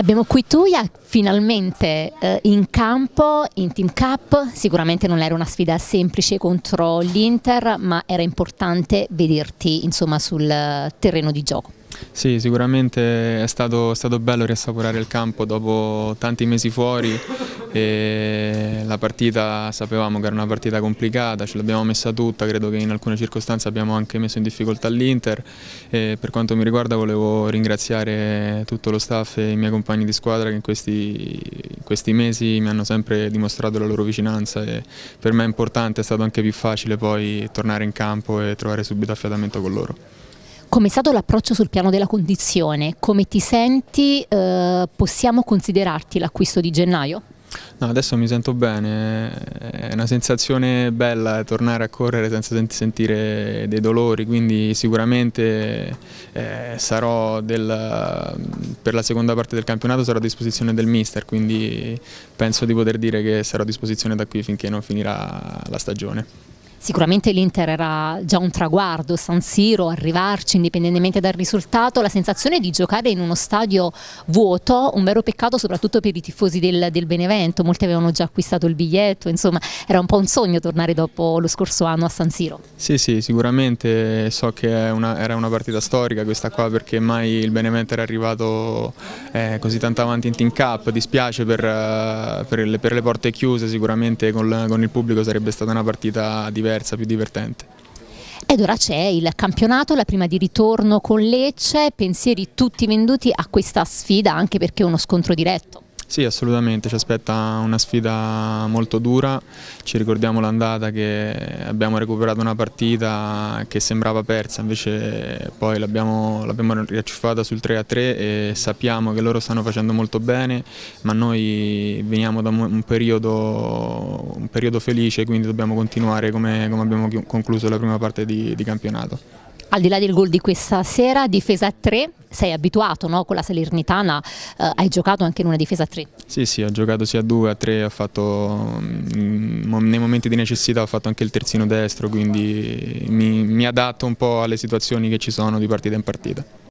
Abbiamo qui Tuia finalmente eh, in campo, in Team Cup, sicuramente non era una sfida semplice contro l'Inter ma era importante vederti insomma, sul terreno di gioco. Sì, sicuramente è stato, stato bello riassaporare il campo dopo tanti mesi fuori e la partita sapevamo che era una partita complicata, ce l'abbiamo messa tutta, credo che in alcune circostanze abbiamo anche messo in difficoltà l'Inter e per quanto mi riguarda volevo ringraziare tutto lo staff e i miei compagni di squadra che in questi, in questi mesi mi hanno sempre dimostrato la loro vicinanza e per me è importante, è stato anche più facile poi tornare in campo e trovare subito affiatamento con loro. Come è stato l'approccio sul piano della condizione? Come ti senti? Eh, possiamo considerarti l'acquisto di gennaio? No, adesso mi sento bene, è una sensazione bella tornare a correre senza sentire dei dolori, quindi sicuramente eh, del, per la seconda parte del campionato sarò a disposizione del mister, quindi penso di poter dire che sarò a disposizione da qui finché non finirà la stagione. Sicuramente l'Inter era già un traguardo, San Siro, arrivarci indipendentemente dal risultato, la sensazione di giocare in uno stadio vuoto, un vero peccato soprattutto per i tifosi del, del Benevento, molti avevano già acquistato il biglietto, insomma era un po' un sogno tornare dopo lo scorso anno a San Siro. Sì, sì, sicuramente so che una, era una partita storica questa qua perché mai il Benevento era arrivato eh, così tanto avanti in Team Cup, dispiace per, eh, per, le, per le, porte chiuse, sicuramente con, con il pubblico sarebbe stata una partita diversa diversa, più divertente. Ed ora c'è il campionato, la prima di ritorno con Lecce, pensieri tutti venduti a questa sfida anche perché è uno scontro diretto. Sì, assolutamente, ci aspetta una sfida molto dura, ci ricordiamo l'andata che abbiamo recuperato una partita che sembrava persa, invece poi l'abbiamo riacciuffata sul 3-3 e sappiamo che loro stanno facendo molto bene, ma noi veniamo da un periodo, un periodo felice, quindi dobbiamo continuare come, come, abbiamo concluso la prima parte di, di campionato. Al di là del gol di questa sera, difesa a 3, sei abituato no? con la Salernitana, eh, hai giocato anche in una difesa a 3? Sì, sì, ho giocato sia a 2 a 3, ho fatto, mm, nei momenti di necessità ho fatto anche il terzino destro, quindi mi, mi adatto un po' alle situazioni che ci sono di partita in partita.